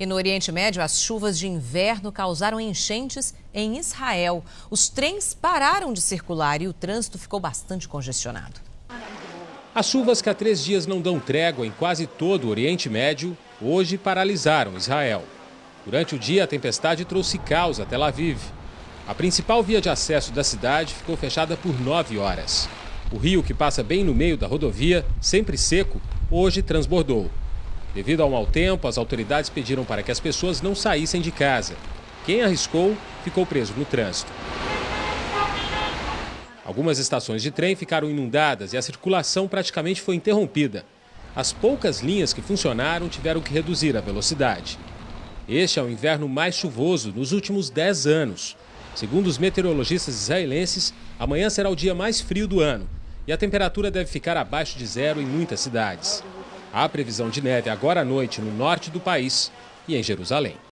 E no Oriente Médio, as chuvas de inverno causaram enchentes em Israel. Os trens pararam de circular e o trânsito ficou bastante congestionado. As chuvas que há três dias não dão trégua em quase todo o Oriente Médio, hoje paralisaram Israel. Durante o dia, a tempestade trouxe caos a Tel Aviv. A principal via de acesso da cidade ficou fechada por nove horas. O rio, que passa bem no meio da rodovia, sempre seco, hoje transbordou. Devido ao mau tempo, as autoridades pediram para que as pessoas não saíssem de casa. Quem arriscou ficou preso no trânsito. Algumas estações de trem ficaram inundadas e a circulação praticamente foi interrompida. As poucas linhas que funcionaram tiveram que reduzir a velocidade. Este é o inverno mais chuvoso nos últimos 10 anos. Segundo os meteorologistas israelenses, amanhã será o dia mais frio do ano e a temperatura deve ficar abaixo de zero em muitas cidades. Há previsão de neve agora à noite no norte do país e em Jerusalém.